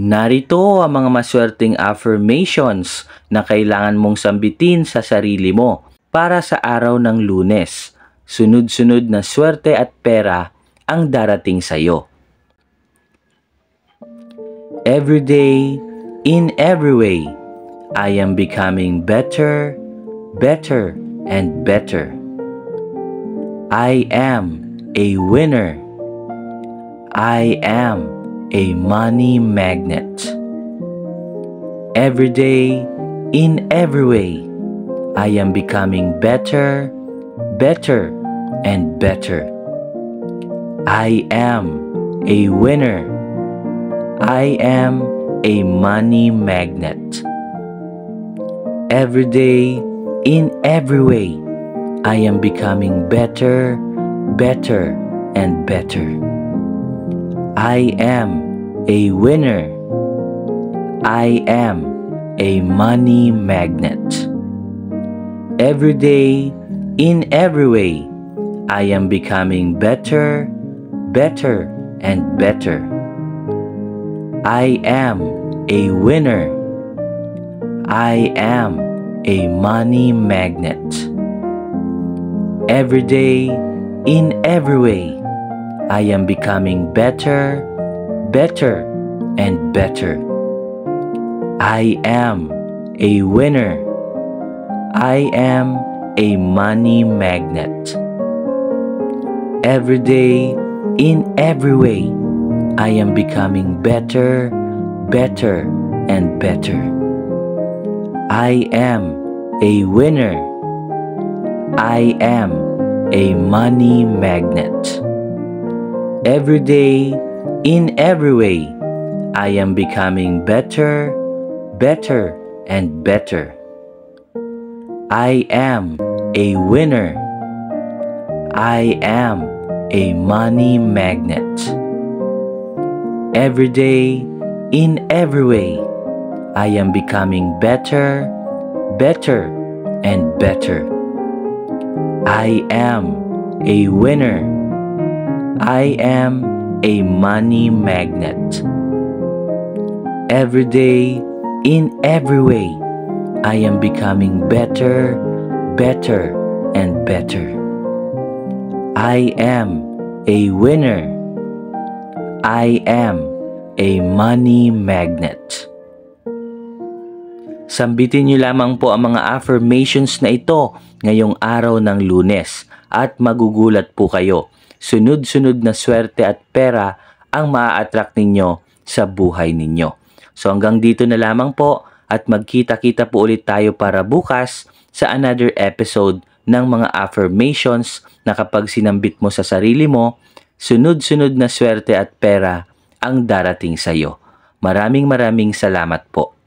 Narito ang mga maswerteng affirmations na kailangan mong sambitin sa sarili mo para sa araw ng lunes. Sunod-sunod na swerte at pera ang darating sa iyo. Every day, in every way, I am becoming better, better, and better. I am a winner. I am a money magnet. Every day, in every way, I am becoming better, better, and better. I am a winner. I am a money magnet. Every day, in every way, I am becoming better, better, and better. I am a winner. I am a money magnet. Every day, in every way, I am becoming better, better, and better. I am a winner. I am a money magnet. Every day, in every way, I am becoming better, better, and better. I am a winner. I am a money magnet. Every day, in every way, I am becoming better, better, and better. I am a winner. I am a money magnet. Every day, in every way, I am becoming better, better, and better. I am a winner. I am a money magnet. Every day, in every way, I am becoming better, better, and better. I am a winner. I am a money magnet. Every day, in every way, I am becoming better, better, and better. I am a winner. I am a money magnet. Sambitin niyo lamang po ang mga affirmations na ito ngayong araw ng lunes at magugulat po kayo sunod-sunod na swerte at pera ang maa-attract ninyo sa buhay ninyo. So hanggang dito na lamang po at magkita-kita po ulit tayo para bukas sa another episode ng mga affirmations na kapag sinambit mo sa sarili mo, sunod-sunod na swerte at pera ang darating sa iyo. Maraming maraming salamat po.